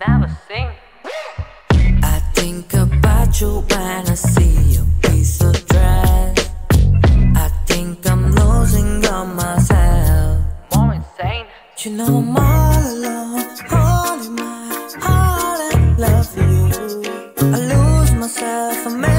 Never. I think about you when I see your piece of dress. I think I'm losing on myself. Insane. You know I'm all alone, my heart love you. I lose myself.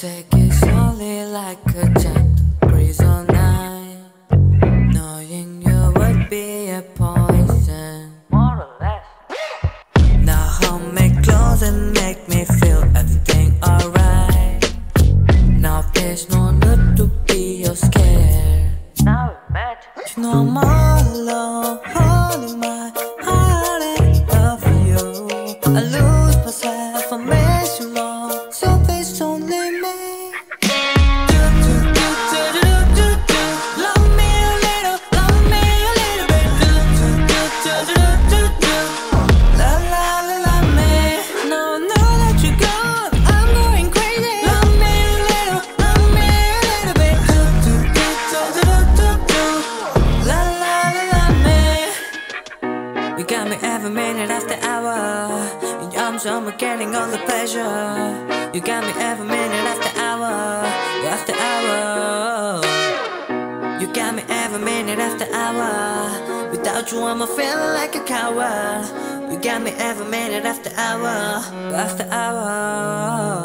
Take it slowly like a gentle breeze all night. Knowing you would be a poison. More or less. Now hold me close and make me feel everything alright. Now there's no need to be your scared. Now we met. You know every minute after hour. In your arms, I'm getting all the pleasure. You got me every minute after hour, after hour. You got me every minute after hour. Without you, I'm feeling like a coward. You got me every minute after hour, after hour.